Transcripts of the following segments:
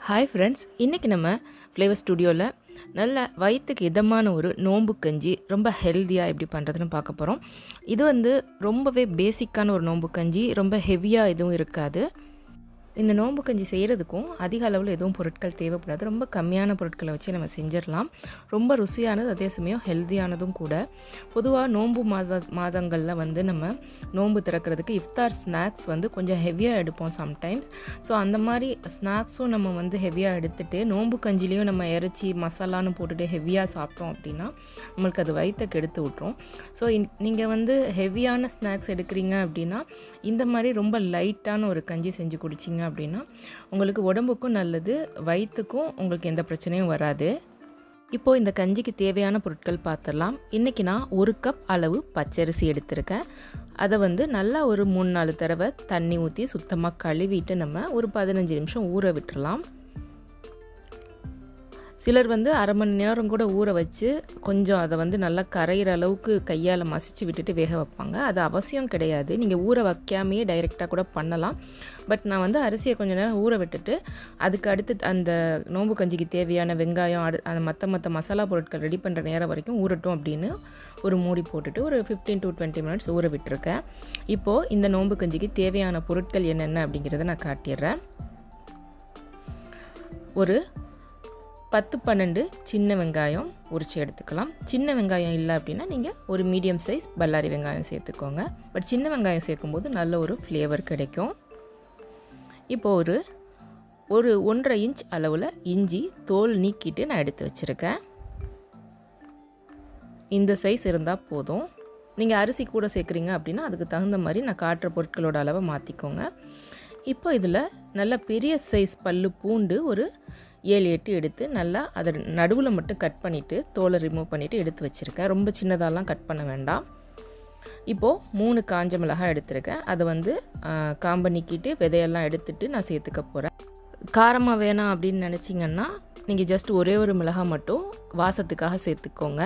Hi friends இன்றைக்கி நம்ம flavour ஸ்டுடியோவில் நல்ல வயிற்றுக்கு இதமான ஒரு நோம்பு கஞ்சி ரொம்ப ஹெல்த்தியாக எப்படி பண்ணுறதுன்னு பார்க்க போகிறோம் இது வந்து ரொம்பவே பேசிக்கான ஒரு நோம்பு கஞ்சி ரொம்ப ஹெவியாக எதுவும் இருக்காது. இந்த நோம்பு கஞ்சி செய்கிறதுக்கும் அதிக அளவில் எதுவும் பொருட்கள் தேவைப்படாது. ரொம்ப கம்மியான பொருட்களை வச்சு நம்ம செஞ்சிடலாம். ரொம்ப ருசியானது அதே சமயம் ஹெல்த்தியானதும் கூட. பொதுவாக நோம்பு மாத மாதங்களில் வந்து நம்ம நோம்பு திறக்கிறதுக்கு இஃப்தார் ஸ்நாக்ஸ் வந்து கொஞ்சம் ஹெவியாக எடுப்போம் சம்டைம்ஸ் ஸோ அந்த மாதிரி ஸ்நாக்ஸும் நம்ம வந்து ஹெவியாக எடுத்துகிட்டு நோம்பு கஞ்சிலையும் நம்ம இறைச்சி மசாலான்னு போட்டுட்டு ஹெவியாக சாப்பிட்டோம் அப்படின்னா நம்மளுக்கு அது வயிற்றை கெடுத்து விட்ரும் ஸோ நீங்கள் வந்து ஹெவியான ஸ்நாக்ஸ் எடுக்கிறீங்க அப்படின்னா இந்த மாதிரி ரொம்ப லைட்டான ஒரு கஞ்சி செஞ்சு குடிச்சிங்க அப்படின்னா உங்களுக்கு உடம்புக்கும் நல்லது வயிற்றுக்கும் உங்களுக்கு எந்த பிரச்சனையும் வராது. இப்போது இந்த கஞ்சிக்கு தேவையான பொருட்கள் பார்த்துடலாம் இன்றைக்கி நான் ஒரு கப் அளவு பச்சரிசி எடுத்திருக்கேன். அதை வந்து நல்லா ஒரு மூணு நாலு தடவை தண்ணி ஊற்றி சுத்தமாக கழுவிட்டு நம்ம ஒரு பதினஞ்சு நிமிஷம் ஊற விட்டுடலாம் சிலர் வந்து அரை மணி நேரம் கூட ஊற வச்சு கொஞ்சம் அதை வந்து நல்லா கரையிற அளவுக்கு கையால் மசிச்சு விட்டுட்டு வேக வைப்பாங்க. அது அவசியம் கிடையாது. நீங்கள் ஊற வைக்காமையே டைரெக்டாக கூட பண்ணலாம். பட் நான் வந்து அரிசியை கொஞ்சம் நேரம் ஊற விட்டுட்டு அதுக்கு அடுத்து அந்த நோம்பு கஞ்சிக்கு தேவையான வெங்காயம் அடு அந்த மற்ற மற்ற மசாலா பொருட்கள் ரெடி பண்ணுற நேரம் வரைக்கும் ஊறட்டும் அப்படின்னு ஒரு மூடி போட்டுட்டு ஒரு ஃபிஃப்டீன் டு டுவெண்ட்டி மினிட்ஸ் ஊற விட்டுருக்கேன். இப்போது இந்த நோம்பு கஞ்சிக்கு தேவையான பொருட்கள் என்னென்ன அப்படிங்கிறத நான் காட்டிடுறேன். ஒரு பத்து பன்னெண்டு சின்ன வெங்காயம் உரித்து எடுத்துக்கலாம். சின்ன வெங்காயம் இல்லை அப்படின்னா நீங்கள் ஒரு மீடியம் சைஸ் பல்லாரி வெங்காயம் சேர்த்துக்கோங்க. பட் சின்ன வெங்காயம் சேர்க்கும்போது நல்ல ஒரு ஃப்ளேவர் கிடைக்கும். இப்போ ஒரு ஒரு ஒன்றரை இன்ச் அளவில் இஞ்சி தோல் நீக்கிட்டு நான் எடுத்து வச்சுருக்கேன். இந்த சைஸ் இருந்தால் போதும். நீங்கள் அரிசி கூட சேர்க்குறீங்க அப்படின்னா அதுக்கு தகுந்த மாதிரி நான் காட்டுற பொருட்களோட அளவை மாற்றிக்கோங்க இப்போ இதில் நல்ல பெரிய சைஸ் பல்லு பூண்டு ஒரு ஏழு எட்டு எடுத்து நல்லா அதை நடுவில் மட்டும் கட் பண்ணிவிட்டு தோலை ரிமூவ் பண்ணிவிட்டு எடுத்து வச்சுருக்கேன். ரொம்ப சின்னதாலாம் கட் பண்ண வேண்டாம். இப்போது மூணு காஞ்ச மிளகாய் எடுத்திருக்கேன். அதை வந்து காம்பை நீக்கிட்டு விதையெல்லாம் எடுத்துட்டு நான் சேர்த்துக்க போகிறேன் காரமாக வேணாம் அப்படின்னு நினச்சிங்கன்னா நீங்கள் ஜஸ்ட் ஒரே ஒரு மிளகாய் மட்டும் வாசத்துக்காக சேர்த்துக்கோங்க.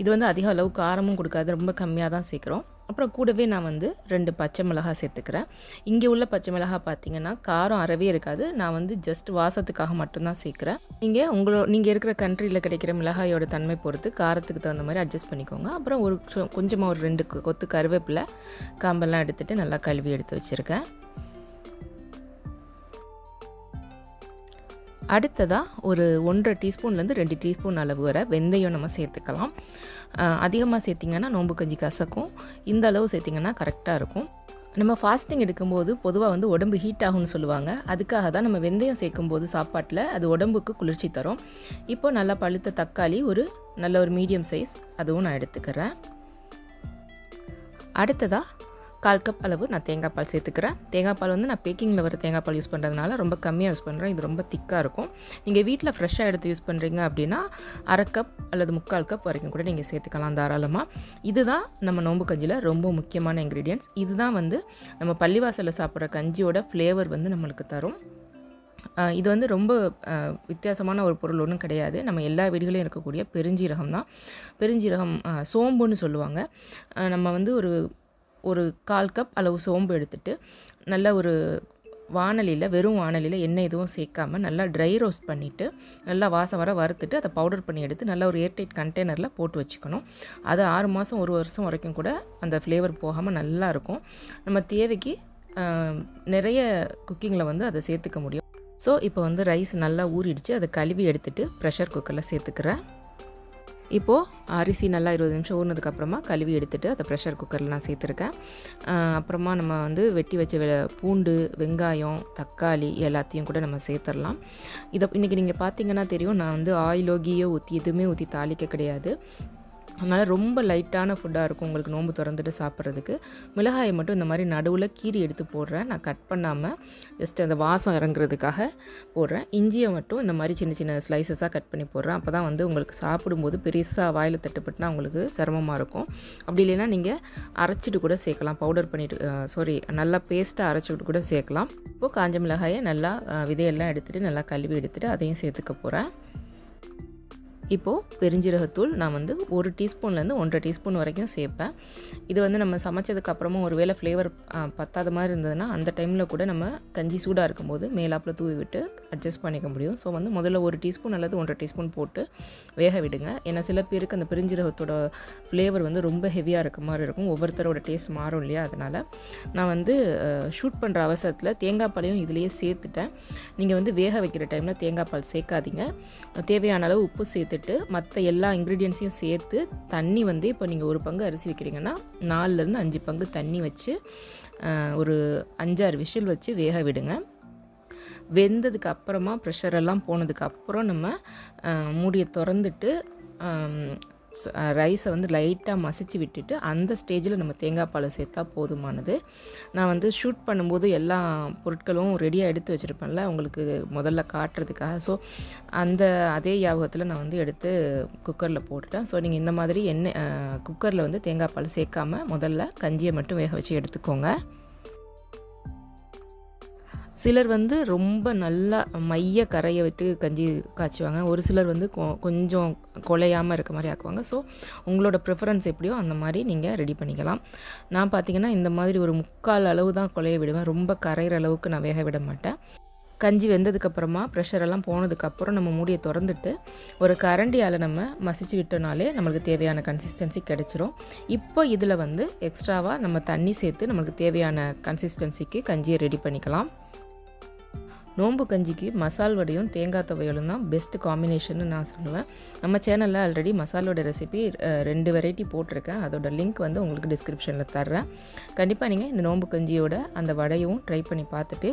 இது வந்து அதிக அளவு காரமும் கொடுக்காது ரொம்ப கம்மியாக தான் சேர்க்குறோம். அப்புறம் கூடவே நான் வந்து ரெண்டு பச்சை மிளகாய் சேர்த்துக்கிறேன். இங்கே உள்ள பச்சை மிளகாய் பார்த்தீங்கன்னா காரம் அறவே இருக்காது. நான் வந்து ஜஸ்ட் வாசத்துக்காக மட்டும்தான் சேர்க்குறேன். இங்கே உங்களோ நீங்கள் இருக்கிற கண்ட்ரியில் கிடைக்கிற மிளகாயோட தன்மை பொறுத்து காரத்துக்கு தகுந்த மாதிரி அட்ஜஸ்ட் பண்ணிக்கோங்க. அப்புறம் ஒரு கொஞ்சமாக ஒரு ரெண்டு கொத்து கருவேப்பிலை காம்பெல்லாம் எடுத்துகிட்டு நல்லா கழுவி எடுத்து வச்சுருக்கேன். அடுத்ததாக ஒரு ஒன்றரை டீஸ்பூன்லேருந்து ரெண்டு டீஸ்பூன் அளவு வர வெந்தயம் நம்ம சேர்த்துக்கலாம். அதிகமாக சேர்த்திங்கன்னா நோம்பு கஞ்சி கசக்கும். இந்த அளவு சேர்த்திங்கன்னா கரெக்டாக இருக்கும். நம்ம ஃபாஸ்டிங் எடுக்கும்போது பொதுவாக வந்து உடம்பு ஹீட் ஆகும்னு சொல்லுவாங்க. அதுக்காக தான் நம்ம வெந்தயம் சேர்க்கும்போது சாப்பாட்டில் அது உடம்புக்கு குளிர்ச்சி தரும். இப்போ நல்லா பழுத்த தக்காளி ஒரு நல்ல ஒரு மீடியம் சைஸ் அதுவும் நான் எடுத்துக்கிறேன். அடுத்ததாக கால் கப் அளவு நான் தேங்காய் பால் சேர்த்துக்கிறேன். தேங்காய் பால் வந்து நான் பேக்கிங்கில் வர தேங்காய் பால் யூஸ் பண்ணுறதுனால ரொம்ப கம்மியாக யூஸ் பண்ணுறேன் இது ரொம்ப திக்காக இருக்கும். நீங்கள் வீட்டில் ஃப்ரெஷ்ஷாக எடுத்து யூஸ் பண்ணுறீங்க அப்படின்னா அரை கப் அல்லது முக்கால் கப் வரைக்கும் கூட நீங்கள் சேர்த்துக்கலாம் தாராளமாக இதுதான் நம்ம நோம்பு கஞ்சியில் ரொம்ப முக்கியமான இன்க்ரீடியன்ட்ஸ் இதுதான் வந்து நம்ம பள்ளிவாசலில் சாப்பிட்ற கஞ்சியோட ஃப்ளேவர் வந்து நம்மளுக்கு தரும். இது வந்து ரொம்ப வித்தியாசமான ஒரு பொருள் ஒன்றும் கிடையாது. நம்ம எல்லா வீடுகளையும் இருக்கக்கூடிய பெருஞ்சீரகம் தான் பெருஞ்சீரகம் சோம்புன்னு சொல்லுவாங்க. நம்ம வந்து ஒரு ஒரு கால் கப் அளவு சோம்பு எடுத்துட்டு நல்ல ஒரு வானலியில் வெறும் வானலியில் எண்ணெய் எதுவும் சேர்க்காம நல்லா ட்ரை ரோஸ்ட் பண்ணிவிட்டு நல்லா வாசம் வர வறுத்துட்டு அதை பவுடர் பண்ணி எடுத்து நல்லா ஒரு ஏர்டைட் கண்டெய்னரில் போட்டு வச்சுக்கணும். அது ஆறு மாதம் ஒரு வருஷம் வரைக்கும் கூட அந்த ஃப்ளேவர் போகாமல் நல்லா இருக்கும். நம்ம தேவைக்கு நிறைய குக்கிங்கில் வந்து அதை சேர்த்துக்க முடியும். ஸோ இப்போ வந்து ரைஸ் நல்லா ஊறிடுச்சு. அதை கழுவி எடுத்துகிட்டு ப்ரெஷர் குக்கரில் சேர்த்துக்கிறேன். இப்போது அரிசி நல்லா இருபது நிமிஷம் ஊறினதுக்கப்புறமா கழுவி எடுத்துகிட்டு அதை ப்ரெஷர் குக்கரில் நான் சேர்த்துருக்கேன். அப்புறமா நம்ம வந்து வெட்டி வச்ச பூண்டு வெங்காயம் தக்காளி எல்லாத்தையும் கூட நம்ம சேர்த்துடலாம் இதை இன்றைக்கி நீங்கள் பார்த்தீங்கன்னா தெரியும் நான் வந்து ஆயிலோ கீயோ ஊற்றி எதுவுமே ஊற்றி தாளிக்க கிடையாது. அதனால் ரொம்ப லைட்டான ஃபுட்டாக இருக்கும் உங்களுக்கு நோன்பு திறந்துட்டு சாப்பிட்றதுக்கு. மிளகாயை மட்டும் இந்த மாதிரி நடுவில் கீரி எடுத்து போடுறேன். நான் கட் பண்ணாமல் ஜஸ்ட் அந்த வாசம் இறங்குறதுக்காக போடுறேன். இஞ்சியை மட்டும் இந்த மாதிரி சின்ன சின்ன ஸ்லைசஸாக கட் பண்ணி போடுறேன். அப்போ தான் வந்து உங்களுக்கு சாப்பிடும்போது பெருசாக வாயில் தட்டுப்பட்டுனா உங்களுக்கு சிரமமாக இருக்கும். அப்படி இல்லைன்னா நீங்கள் அரைச்சிட்டு கூட சேர்க்கலாம். பவுடர் பண்ணிவிட்டு சாரி நல்லா பேஸ்ட்டாக அரைச்சிட்டு கூட சேர்க்கலாம். இப்போது காஞ்ச மிளகாயை நல்லா விதையெல்லாம் எடுத்துகிட்டு நல்லா கழுவி எடுத்துகிட்டு அதையும் சேர்த்துக்க போகிறேன் இப்போது பெருஞ்சீரகத்தூள் நான் வந்து ஒரு டீஸ்பூன்லேருந்து ஒன்றரை டீஸ்பூன் வரைக்கும் சேர்ப்பேன். இது வந்து நம்ம சமைச்சதுக்கு அப்புறமும் ஒரு வேளை ஃப்ளேவர் பத்தாத மாதிரி இருந்ததுன்னா அந்த டைமில் கூட நம்ம கஞ்சி சூடாக இருக்கும்போது மேலாப்பில் தூவி விட்டு அட்ஜஸ்ட் பண்ணிக்க முடியும். ஸோ வந்து முதல்ல ஒரு டீஸ்பூன் அல்லது ஒன்றரை டீஸ்பூன் போட்டு வேக விடுங்க. ஏன்னா சில பேருக்கு அந்த பெருஞ்சீரகத்தோட ஃப்ளேவர் வந்து ரொம்ப ஹெவியாக இருக்க மாதிரி இருக்கும். ஒவ்வொருத்தரோட டேஸ்ட் மாறும் இல்லையா? அதனால் நான் வந்து ஷூட் பண்ணுற அவசரத்தில் தேங்காய் பாலையும் இதுலேயே சேர்த்துட்டேன். நீங்கள் வந்து வேக வைக்கிற டைமில் தேங்காய் பால் சேர்க்காதீங்க. தேவையான அளவு உப்பு சேர்த்து சேர்த்துட்டு மற்ற எல்லா இன்க்ரீடியன்ஸையும் சேர்த்து தண்ணி வந்து இப்போ நீங்கள் ஒரு பங்கு அரிசி வைக்கிறீங்கன்னா நாலுலேருந்து அஞ்சு பங்கு தண்ணி வச்சு ஒரு அஞ்சாறு விஷில் வச்சு வேக விடுங்க. வெந்ததுக்கு அப்புறமா ப்ரெஷர் எல்லாம் போனதுக்கு அப்புறம் நம்ம மூடியை திறந்துட்டு ரைஸை வந்து லைட்டாக மசிச்சு விட்டுட்டு அந்த ஸ்டேஜில் நம்ம தேங்காய் பாலை சேர்த்தா போதுமானது. நான் வந்து ஷூட் பண்ணும்போது எல்லா பொருட்களும் ரெடியாக எடுத்து வச்சுருப்பேன்ல உங்களுக்கு முதல்ல காட்டுறதுக்காக. ஸோ அந்த அதே யாபகத்தில் நான் வந்து எடுத்து குக்கரில் போட்டுட்டேன். ஸோ நீங்கள் இந்த மாதிரி எண்ணெய் குக்கரில் வந்து தேங்காய் பால் சேர்க்காமல் முதல்ல கஞ்சியை மட்டும் வேக வச்சு எடுத்துக்கோங்க. சிலர் வந்து ரொம்ப நல்லா மைய கரையை விட்டு கஞ்சி காய்ச்சுவாங்க. ஒரு சிலர் வந்து கொஞ்சம் குலையாமல் இருக்க மாதிரி ஆக்குவாங்க. ஸோ உங்களோட ப்ரிஃபரன்ஸ் எப்படியோ அந்த மாதிரி நீங்கள் ரெடி பண்ணிக்கலாம். நான் பார்த்தீங்கன்னா இந்த மாதிரி ஒரு முக்கால் அளவு தான் குலைய விடுவேன். ரொம்ப கரையிற அளவுக்கு நான் வேக விட மாட்டேன். கஞ்சி வெந்ததுக்கப்புறமா ப்ரெஷரெல்லாம் போனதுக்கப்புறம் நம்ம மூடியை திறந்துட்டு ஒரு கரண்டியால் நம்ம மசிச்சு விட்டோனாலே நம்மளுக்கு தேவையான கன்சிஸ்டன்சி கிடச்சிரும். இப்போ இதில் வந்து எக்ஸ்ட்ராவாக நம்ம தண்ணி சேர்த்து நம்மளுக்கு தேவையான கன்சிஸ்டன்சிக்கு கஞ்சியை ரெடி பண்ணிக்கலாம். நோம்பு கஞ்சிக்கு மசால் வடையும் தேங்காய் துவையலும் தான் பெஸ்ட் காம்பினேஷன் நான் சொல்லுவேன். நம்ம சேனலில் ஆல்ரெடி மசாலோட ரெசிபி ரெண்டு வெரைட்டி போட்டிருக்கேன். அதோட லிங்க் வந்து உங்களுக்கு டிஸ்கிரிப்ஷனில் தர்றேன். கண்டிப்பாக நீங்கள் இந்த நோம்பு கஞ்சியோட அந்த வடையும் ட்ரை பண்ணி பார்த்துட்டு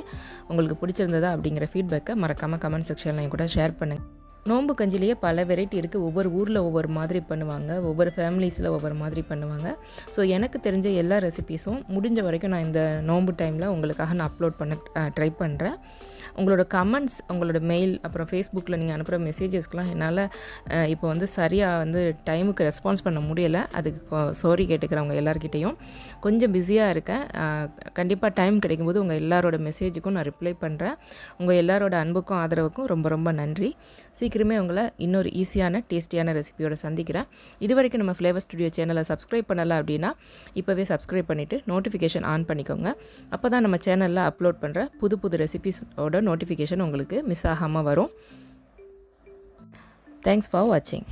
உங்களுக்கு பிடிச்சிருந்ததா அப்படிங்கிற ஃபீட்பேக்கை மறக்காமல் கமெண்ட் செக்ஷனில் கூட ஷேர் பண்ணுங்கள் நோம்பு கஞ்சிலேயே பல வெரைட்டி இருக்குது ஒவ்வொரு ஊரில் ஒவ்வொரு மாதிரி பண்ணுவாங்க. ஒவ்வொரு ஃபேமிலிஸில் ஒவ்வொரு மாதிரி பண்ணுவாங்க. ஸோ எனக்கு தெரிஞ்ச எல்லா ரெசிபீஸும் முடிஞ்ச வரைக்கும் நான் இந்த நோம்பு டைமில் உங்களுக்காக நான் அப்லோட் பண்ண ட்ரை பண்ணுறேன் உங்களோட கமெண்ட்ஸ் உங்களோட மெயில் அப்புறம் ஃபேஸ்புக்கில் நீங்கள் அனுப்புகிற மெசேஜஸ்க்கெலாம் என்னால் இப்போ வந்து சரியாக வந்து டைமுக்கு ரெஸ்பான்ஸ் பண்ண முடியலை. அதுக்கு சாரி கேட்டுக்கிறவங்க எல்லாருக்கிட்டேயும் கொஞ்சம் பிஸியாக இருக்கேன். கண்டிப்பாக டைம் கிடைக்கும்போது உங்கள் எல்லாரோட மெசேஜுக்கும் நான் ரிப்ளை பண்ணுறேன் உங்கள் எல்லாரோட அன்புக்கும் ஆதரவுக்கும் ரொம்ப ரொம்ப நன்றி. சீக்கிரமே உங்களை இன்னொரு ஈஸியான டேஸ்டியான ரெசிபியோட சந்திக்கிறேன். இது வரைக்கும் நம்ம ஃப்ளேவர் ஸ்டுடியோ சேனலை சப்ஸ்கிரைப் பண்ணலை அப்படின்னா இப்போவே சப்ஸ்கிரைப் பண்ணிவிட்டு நோட்டிஃபிகேஷன் ஆன் பண்ணிக்கோங்க. அப்போ தான் நம்ம சேனலில் அப்லோட் பண்ணுற புது புது ரெசிபிஸோட நோட்டிஃபிகேஷன் உங்களுக்கு மிஸ் ஆகாமல் வரும். தேங்க்ஸ் ஃபார் வாட்சிங்